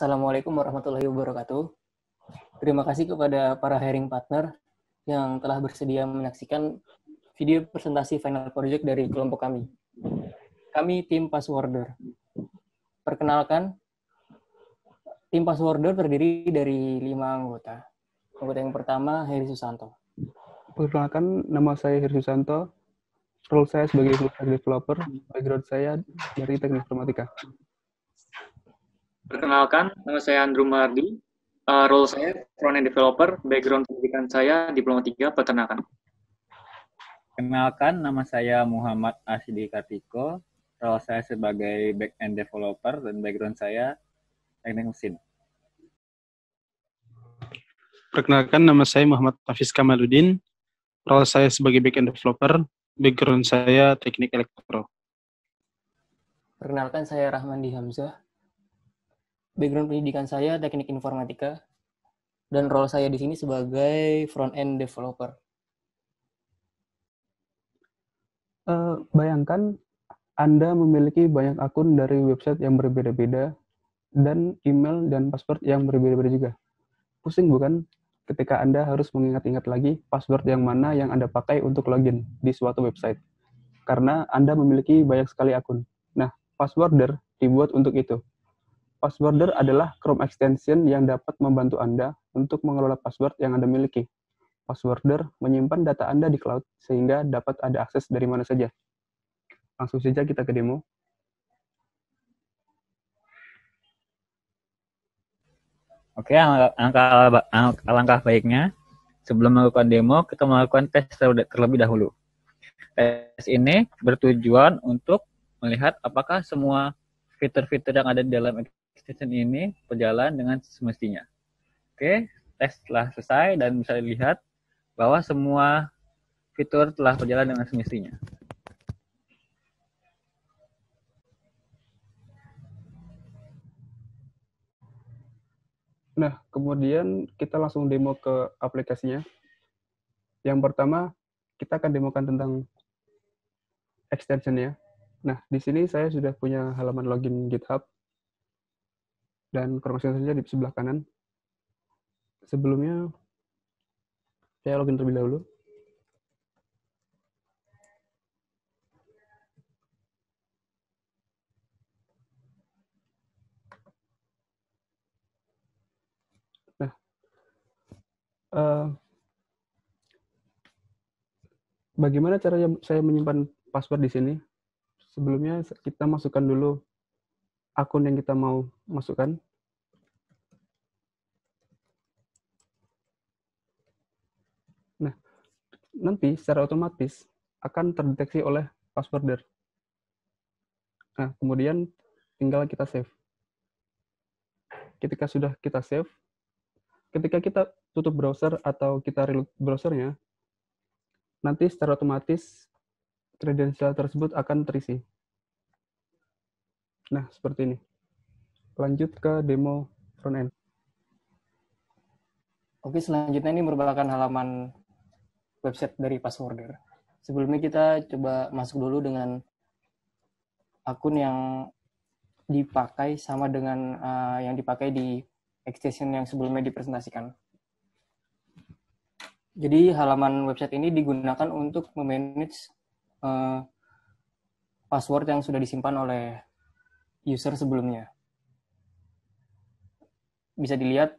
Assalamualaikum warahmatullahi wabarakatuh. Terima kasih kepada para hiring partner yang telah bersedia menyaksikan video presentasi final project dari kelompok kami. Kami tim Passworder. Perkenalkan, tim Passworder terdiri dari lima anggota. Anggota yang pertama, Heri Susanto. Perkenalkan, nama saya Heri Susanto. Role saya sebagai developer. Background saya dari teknik informatika. Perkenalkan, nama saya Andrew Mardi. Uh, role saya front-end developer. Background pendidikan saya diploma 3 peternakan. Kenalkan, nama saya Muhammad Ashidi Kartiko. Role saya sebagai back-end developer dan background saya teknik mesin. Perkenalkan, nama saya Muhammad Hafiz Kamaluddin. Role saya sebagai back-end developer. Background saya teknik elektro. Perkenalkan, saya Rahmandi Hamzah. Background pendidikan saya teknik informatika. Dan role saya di sini sebagai front-end developer. Uh, bayangkan Anda memiliki banyak akun dari website yang berbeda-beda dan email dan password yang berbeda-beda juga. Pusing bukan ketika Anda harus mengingat-ingat lagi password yang mana yang Anda pakai untuk login di suatu website. Karena Anda memiliki banyak sekali akun. Nah, Passworder dibuat untuk itu. Passworder adalah Chrome extension yang dapat membantu Anda untuk mengelola password yang Anda miliki. Passworder menyimpan data Anda di cloud sehingga dapat ada akses dari mana saja. Langsung saja kita ke demo. Oke, alangkah, alangkah baiknya sebelum melakukan demo, kita melakukan tes terlebih dahulu. Tes ini bertujuan untuk melihat apakah semua fitur-fitur yang ada di dalam extension ini berjalan dengan semestinya. Oke, tes telah selesai dan bisa dilihat bahwa semua fitur telah berjalan dengan semestinya. Nah, kemudian kita langsung demo ke aplikasinya. Yang pertama, kita akan demokan tentang extension-nya. Nah, di sini saya sudah punya halaman login GitHub. Dan informasinya saja di sebelah kanan. Sebelumnya, saya login terlebih dahulu. Uh, bagaimana caranya saya menyimpan password di sini? Sebelumnya kita masukkan dulu akun yang kita mau masukkan. Nah, nanti secara otomatis akan terdeteksi oleh passworder. Nah, kemudian tinggal kita save. Ketika sudah kita save, ketika kita tutup browser atau kita reload browsernya, nanti secara otomatis kredensial tersebut akan terisi. Nah, seperti ini. Lanjut ke demo front-end. Oke, selanjutnya ini merupakan halaman website dari Passworder. Sebelumnya kita coba masuk dulu dengan akun yang dipakai sama dengan uh, yang dipakai di extension yang sebelumnya dipresentasikan. Jadi halaman website ini digunakan untuk memanage uh, password yang sudah disimpan oleh user sebelumnya. Bisa dilihat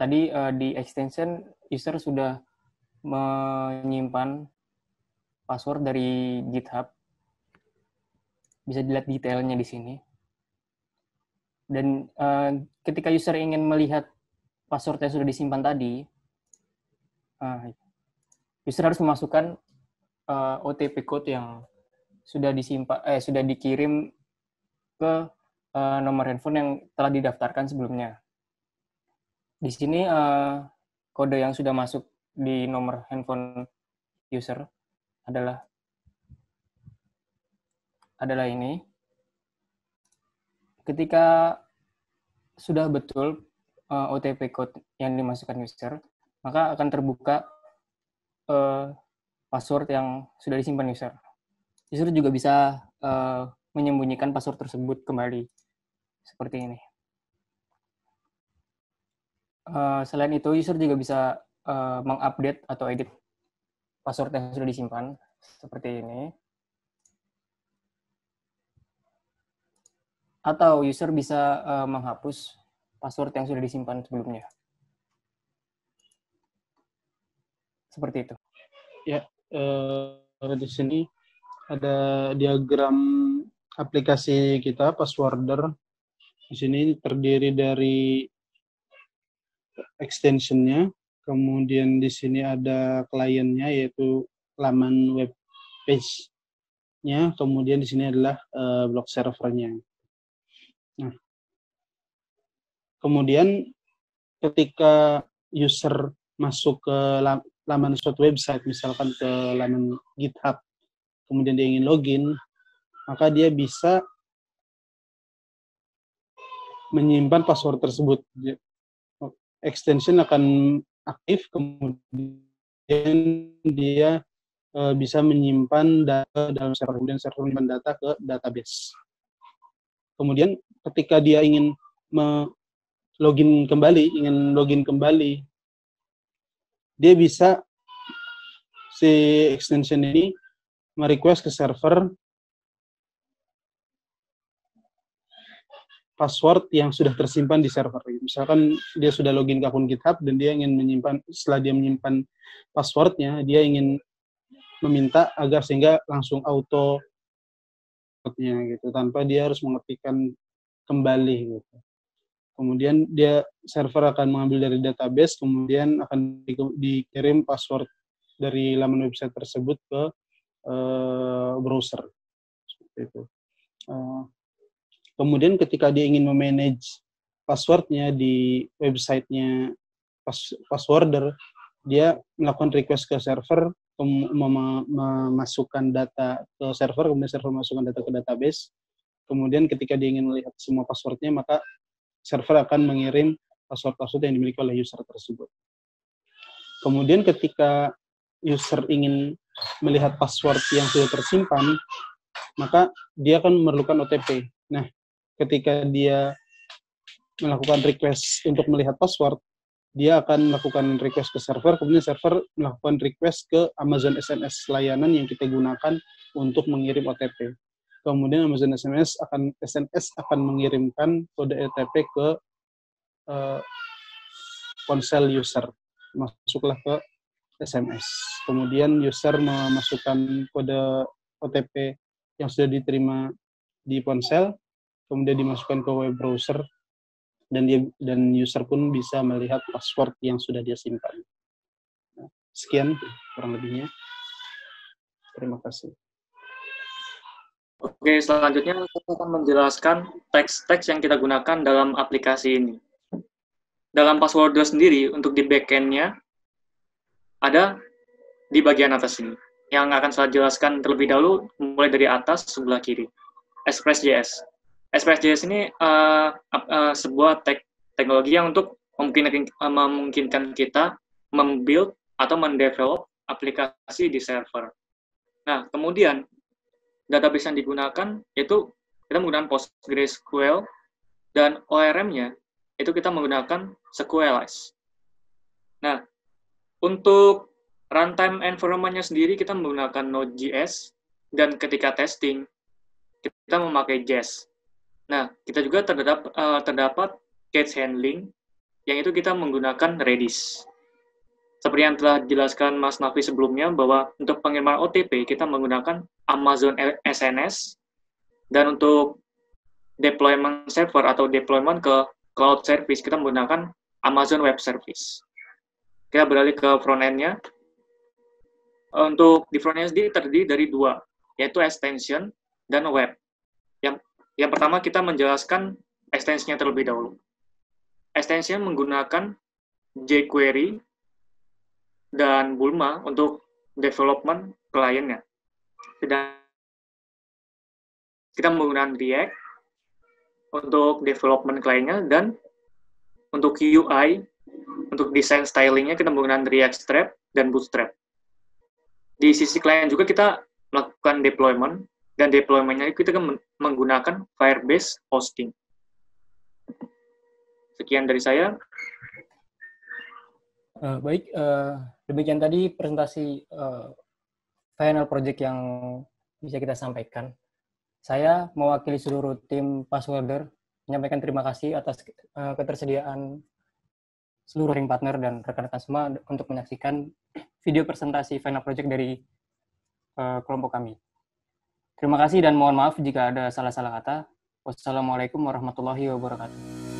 tadi uh, di extension user sudah menyimpan password dari GitHub. Bisa dilihat detailnya di sini. Dan uh, ketika user ingin melihat password yang sudah disimpan tadi, Uh, user harus memasukkan uh, OTP code yang sudah disimpan eh sudah dikirim ke uh, nomor handphone yang telah didaftarkan sebelumnya. Di sini uh, kode yang sudah masuk di nomor handphone user adalah adalah ini. Ketika sudah betul uh, OTP code yang dimasukkan user, maka akan terbuka uh, password yang sudah disimpan user. User juga bisa uh, menyembunyikan password tersebut kembali seperti ini. Uh, selain itu, user juga bisa uh, mengupdate atau edit password yang sudah disimpan seperti ini. Atau user bisa uh, menghapus password yang sudah disimpan sebelumnya. Seperti itu. Ya, uh, di sini ada diagram aplikasi kita passworder. Di sini terdiri dari extensionnya, kemudian di sini ada kliennya yaitu laman web page-nya, kemudian di sini adalah uh, blog servernya. Nah, kemudian ketika user masuk ke laman suatu website, misalkan ke laman GitHub, kemudian dia ingin login, maka dia bisa menyimpan password tersebut. Extension akan aktif, kemudian dia uh, bisa menyimpan data dalam server, kemudian server menyimpan data ke database. Kemudian ketika dia ingin login kembali, ingin login kembali, dia bisa si extension ini merequest ke server password yang sudah tersimpan di server. Misalkan dia sudah login ke akun GitHub dan dia ingin menyimpan, setelah dia menyimpan passwordnya, dia ingin meminta agar sehingga langsung auto gitu tanpa dia harus mengetikkan kembali gitu. Kemudian dia server akan mengambil dari database, kemudian akan di, dikirim password dari laman website tersebut ke uh, browser. Seperti itu. Uh, kemudian ketika dia ingin memanage passwordnya di websitenya pas, passworder, dia melakukan request ke server, mem memasukkan data ke server, kemudian server memasukkan data ke database, Kemudian ketika dia ingin melihat semua passwordnya, maka server akan mengirim password-password yang dimiliki oleh user tersebut. Kemudian ketika user ingin melihat password yang sudah tersimpan, maka dia akan memerlukan OTP. Nah, ketika dia melakukan request untuk melihat password, dia akan melakukan request ke server, kemudian server melakukan request ke Amazon SMS layanan yang kita gunakan untuk mengirim OTP kemudian Amazon SMS akan SMS akan mengirimkan kode OTP ke uh, ponsel user. Masuklah ke SMS. Kemudian user memasukkan kode OTP yang sudah diterima di ponsel, kemudian dimasukkan ke web browser dan dia dan user pun bisa melihat password yang sudah dia simpan. Nah, sekian kurang lebihnya. Terima kasih. Oke, selanjutnya saya akan menjelaskan teks-teks yang kita gunakan dalam aplikasi ini. Dalam password sendiri, untuk di backend-nya, ada di bagian atas ini. Yang akan saya jelaskan terlebih dahulu, mulai dari atas sebelah kiri. Express.js. Express.js ini uh, uh, sebuah tek teknologi yang untuk memungkinkan, uh, memungkinkan kita membuild atau mendevelop aplikasi di server. Nah, kemudian database yang digunakan itu kita menggunakan PostgreSQL dan ORM-nya itu kita menggunakan SQLize. Nah, untuk runtime environment-nya sendiri kita menggunakan Node.js dan ketika testing kita memakai Jest. Nah, kita juga terdapat, uh, terdapat case handling yang itu kita menggunakan Redis. Seperti yang telah dijelaskan Mas Nafi sebelumnya, bahwa untuk pengiriman OTP kita menggunakan Amazon SNS, dan untuk deployment server atau deployment ke cloud service, kita menggunakan Amazon Web Service. Kita beralih ke front end-nya. Untuk di front end sendiri terdiri dari dua, yaitu extension dan web. Yang, yang pertama kita menjelaskan extension terlebih dahulu. Extension menggunakan jQuery dan Bulma untuk development kliennya. Sedang kita menggunakan React untuk development kliennya dan untuk UI, untuk desain stylingnya kita menggunakan React Strap dan Bootstrap. Di sisi klien juga kita melakukan deployment dan deploymentnya kita kan menggunakan Firebase hosting. Sekian dari saya. Eh, baik, eh, demikian tadi presentasi eh, final project yang bisa kita sampaikan. Saya mewakili seluruh tim Passworder menyampaikan terima kasih atas eh, ketersediaan seluruh ring partner dan rekan-rekan semua untuk menyaksikan video presentasi final project dari eh, kelompok kami. Terima kasih dan mohon maaf jika ada salah-salah kata. Wassalamualaikum warahmatullahi wabarakatuh.